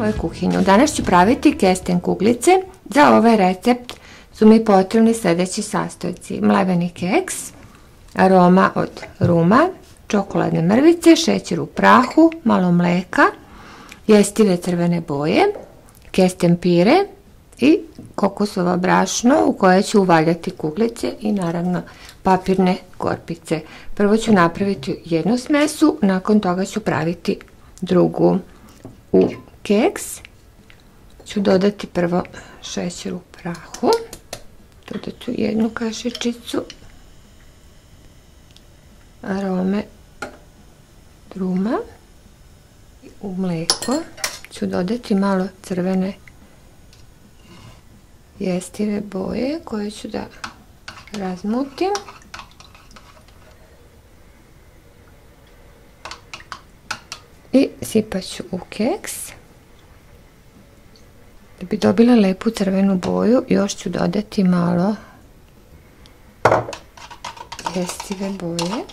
moju kuhinju. Danas ću praviti kesten kuglice. Za ovaj recept su mi potrebni sljedeći sastojci. Mleveni keks, aroma od ruma, čokoladne mrvice, šećer u prahu, malo mleka, jestive crvene boje, kesten pire i kokosovo brašno u koje ću uvaljati kuglice i naravno papirne korpice. Prvo ću napraviti jednu smesu, nakon toga ću praviti drugu. U keks ću dodati prvo šećer u prahu. Dodat ću jednu kašičicu arome druma. U mlijeko ću dodati malo crvene jestive boje koje ću da razmutim. I sipat ću u keks. Bi dobila lepu crvenu boju još ću dodati malo jestive boje.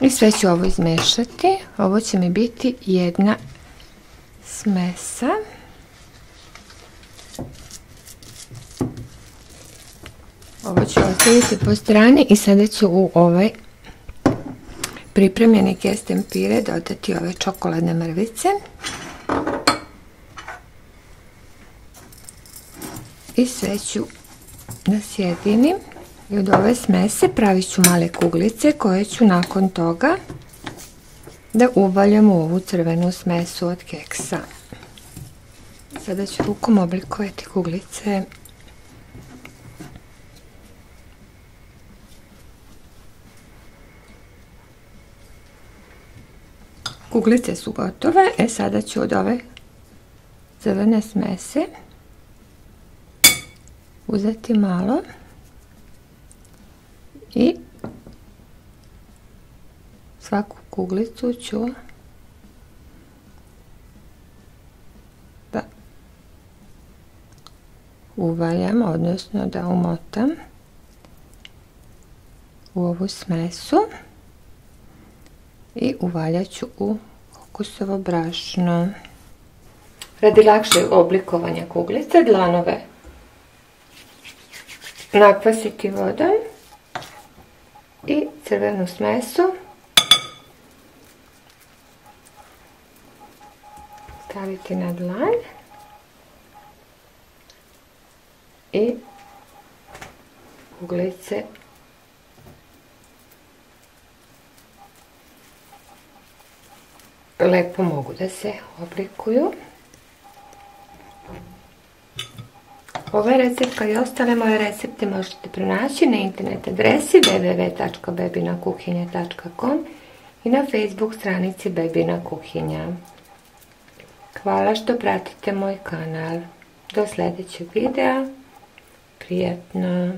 I sve ću ovo izmešati. Ovo će mi biti jedna smesa. Ovo ću ostaviti po strani i sada ću u ovaj pripremljeni kesten pire dodati ove čokoladne mrvice. I sve ću da sjedinim. I od ove smese pravit ću male kuglice koje ću nakon toga da uvaljam u ovu crvenu smesu od keksa. Sada ću rukom oblikovati kuglice. Kuglice su gotove, e sada ću od ove crvene smese uzeti malo i svaku kuglicu ću da uvaljam, odnosno da umotam u ovu smesu i uvaljat ću u kokosovo brašno. Radi lakše oblikovanja kuglice, dlanove nakvasiti vodom i crvenu smesu. Staviti na dlan. I uglice lepo mogu da se oblikuju. Ovaj recept i ostale moje recepte možete pronaći na internet adresi www.bebinakuhinja.com i na Facebook stranici Bebina kuhinja. Hvala što pratite moj kanal. Do sljedećeg videa. Prijetno.